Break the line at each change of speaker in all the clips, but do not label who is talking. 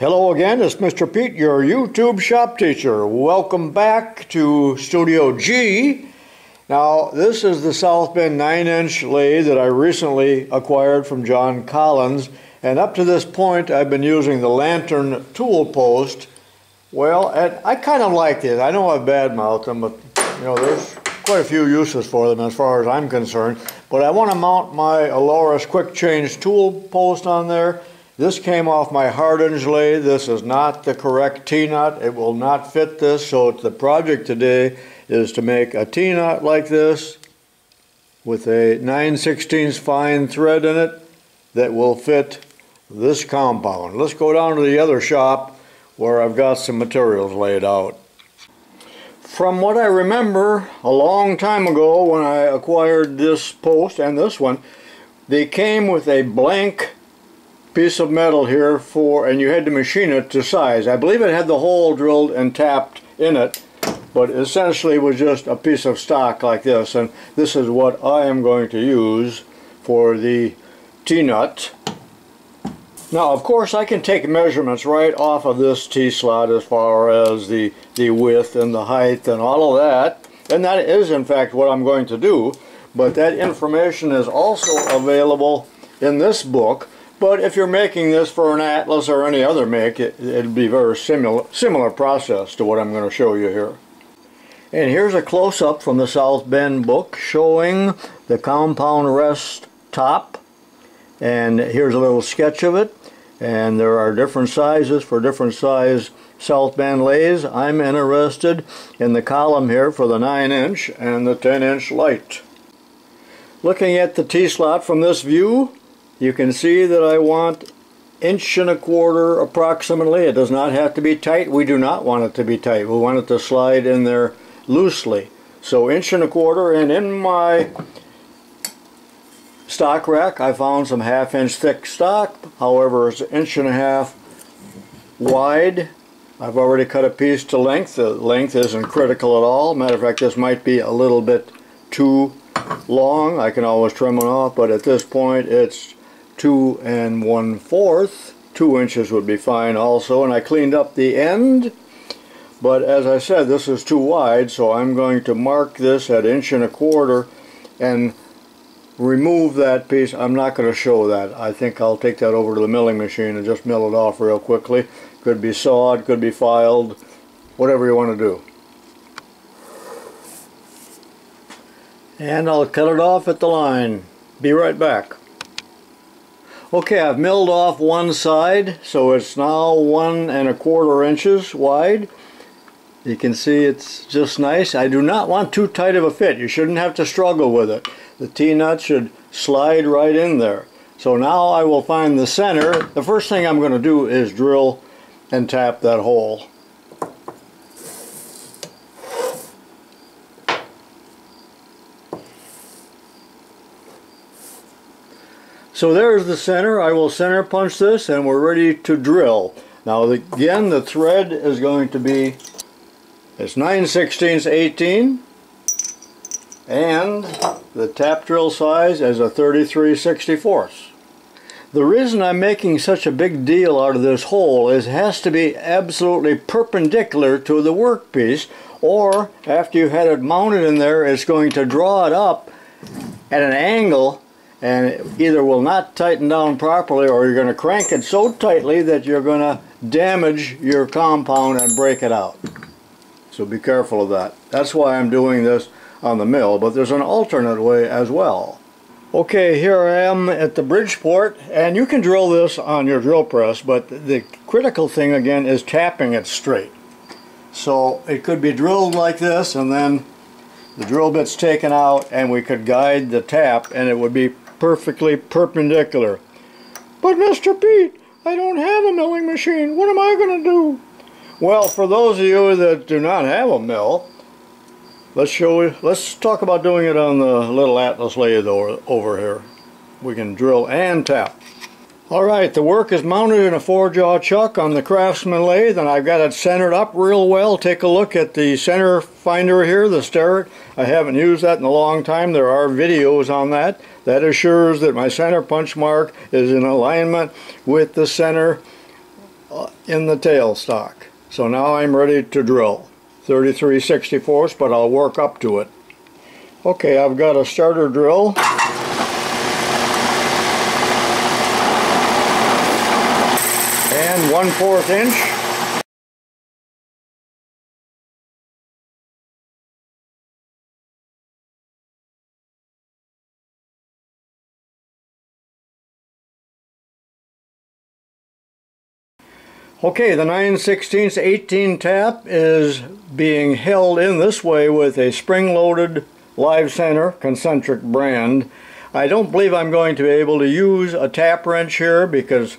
Hello again, it's Mr. Pete, your YouTube shop teacher. Welcome back to Studio G. Now, this is the South Bend 9-inch lathe that I recently acquired from John Collins. And up to this point, I've been using the Lantern tool post. Well, I kind of like it. I know I've badmouthed them, but, you know, there's quite a few uses for them as far as I'm concerned. But I want to mount my Aloris quick change tool post on there this came off my Hardinge lathe. This is not the correct T-nut. It will not fit this. So the project today is to make a T-nut like this with a 9 16 fine thread in it that will fit this compound. Let's go down to the other shop where I've got some materials laid out. From what I remember a long time ago when I acquired this post and this one, they came with a blank piece of metal here for, and you had to machine it to size. I believe it had the hole drilled and tapped in it, but essentially was just a piece of stock like this. And this is what I am going to use for the T-nut. Now, of course, I can take measurements right off of this T-slot as far as the, the width and the height and all of that. And that is, in fact, what I'm going to do. But that information is also available in this book but if you're making this for an Atlas or any other make, it, it'd be very similar, similar process to what I'm going to show you here. And here's a close-up from the South Bend book showing the compound rest top. And here's a little sketch of it. And there are different sizes for different size South Bend lathes. I'm interested in the column here for the 9 inch and the 10 inch light. Looking at the T-slot from this view, you can see that I want inch and a quarter approximately. It does not have to be tight. We do not want it to be tight. We want it to slide in there loosely. So inch and a quarter and in my stock rack I found some half inch thick stock. However it's an inch and a half wide. I've already cut a piece to length. The length isn't critical at all. Matter of fact this might be a little bit too long. I can always trim it off but at this point it's two and one fourth. Two inches would be fine also and I cleaned up the end. But as I said this is too wide so I'm going to mark this at inch and a quarter and remove that piece. I'm not going to show that. I think I'll take that over to the milling machine and just mill it off real quickly. Could be sawed could be filed whatever you want to do. And I'll cut it off at the line. Be right back Okay, I've milled off one side, so it's now one and a quarter inches wide. You can see it's just nice. I do not want too tight of a fit. You shouldn't have to struggle with it. The T-nut should slide right in there. So now I will find the center. The first thing I'm going to do is drill and tap that hole. So there's the center. I will center punch this and we're ready to drill. Now again the thread is going to be it's 9 16 18 and the tap drill size is a 33 64 The reason I'm making such a big deal out of this hole is it has to be absolutely perpendicular to the workpiece or after you've had it mounted in there it's going to draw it up at an angle and either will not tighten down properly or you're going to crank it so tightly that you're going to damage your compound and break it out. So be careful of that. That's why I'm doing this on the mill, but there's an alternate way as well. Okay, here I am at the Bridgeport, and you can drill this on your drill press, but the critical thing again is tapping it straight. So it could be drilled like this, and then the drill bit's taken out, and we could guide the tap, and it would be perfectly perpendicular. But Mr. Pete, I don't have a milling machine. What am I going to do? Well, for those of you that do not have a mill, let's show you, let's talk about doing it on the little Atlas lathe over, over here. We can drill and tap. Alright, the work is mounted in a four-jaw chuck on the Craftsman lathe and I've got it centered up real well. Take a look at the center finder here, the Starrett. I haven't used that in a long time. There are videos on that. That assures that my center punch mark is in alignment with the center uh, in the tailstock. So now I'm ready to drill. 33 64 but I'll work up to it. Okay, I've got a starter drill. And 1 4th inch. Okay, the 9 16 18 tap is being held in this way with a spring-loaded live center concentric brand. I don't believe I'm going to be able to use a tap wrench here because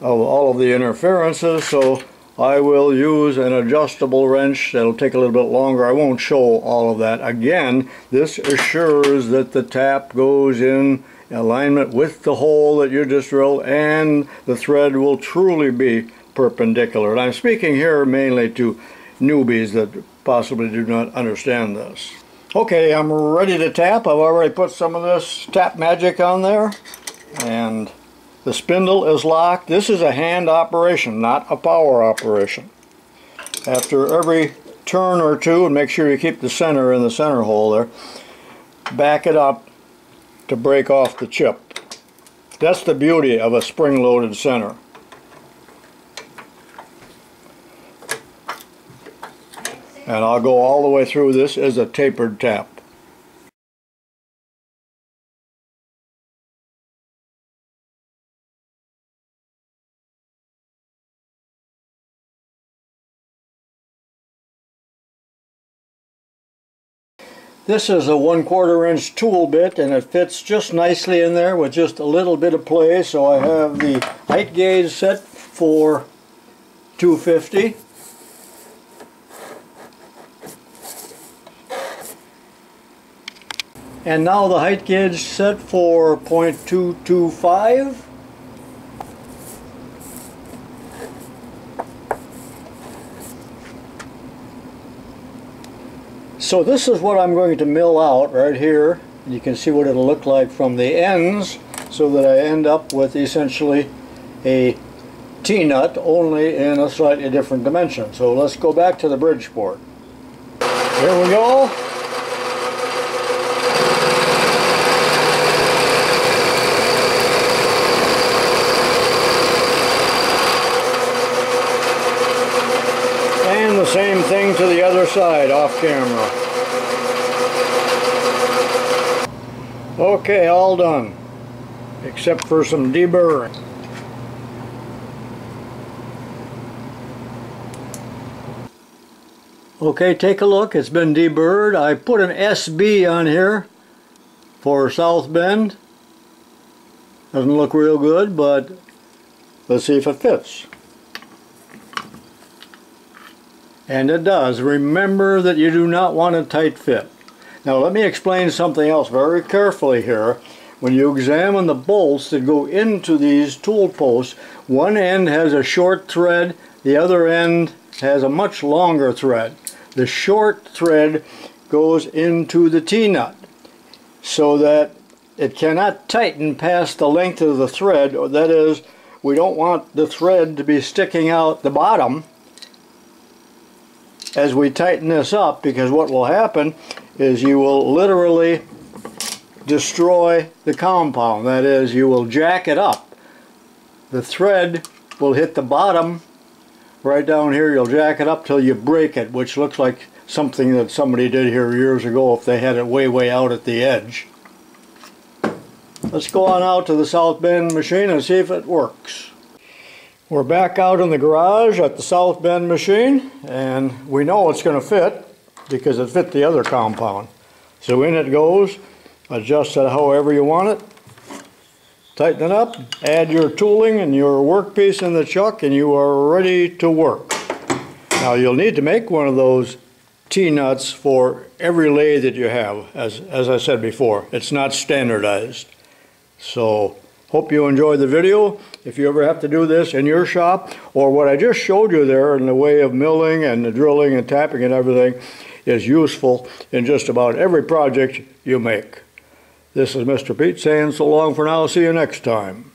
of all of the interferences, so I will use an adjustable wrench that'll take a little bit longer. I won't show all of that. Again, this assures that the tap goes in alignment with the hole that you just drilled and the thread will truly be perpendicular. And I'm speaking here mainly to newbies that possibly do not understand this. Okay, I'm ready to tap. I've already put some of this tap magic on there. And the spindle is locked. This is a hand operation, not a power operation. After every turn or two, and make sure you keep the center in the center hole there, back it up to break off the chip. That's the beauty of a spring-loaded center. and I'll go all the way through this as a tapered tap. This is a one quarter inch tool bit and it fits just nicely in there with just a little bit of play so I have the height gauge set for 250 And now the height gauge set for 0.225. So this is what I'm going to mill out right here. You can see what it'll look like from the ends so that I end up with essentially a T-nut only in a slightly different dimension. So let's go back to the bridge Bridgeport. Here we go. And the same thing to the other side off camera. Okay, all done. Except for some deburring. Okay, take a look. It's been deburred. I put an SB on here for South Bend. Doesn't look real good, but let's see if it fits. And it does. Remember that you do not want a tight fit. Now let me explain something else very carefully here. When you examine the bolts that go into these tool posts, one end has a short thread, the other end has a much longer thread. The short thread goes into the T-nut so that it cannot tighten past the length of the thread, that is, we don't want the thread to be sticking out the bottom as we tighten this up because what will happen is you will literally destroy the compound. That is, you will jack it up. The thread will hit the bottom right down here. You'll jack it up till you break it, which looks like something that somebody did here years ago if they had it way, way out at the edge. Let's go on out to the South Bend machine and see if it works. We're back out in the garage at the South Bend machine and we know it's going to fit because it fit the other compound. So in it goes, adjust it however you want it, tighten it up, add your tooling and your workpiece in the chuck and you are ready to work. Now you'll need to make one of those T-nuts for every lathe that you have, as, as I said before. It's not standardized. So Hope you enjoyed the video. If you ever have to do this in your shop, or what I just showed you there in the way of milling and the drilling and tapping and everything is useful in just about every project you make. This is Mr. Pete saying so long for now. See you next time.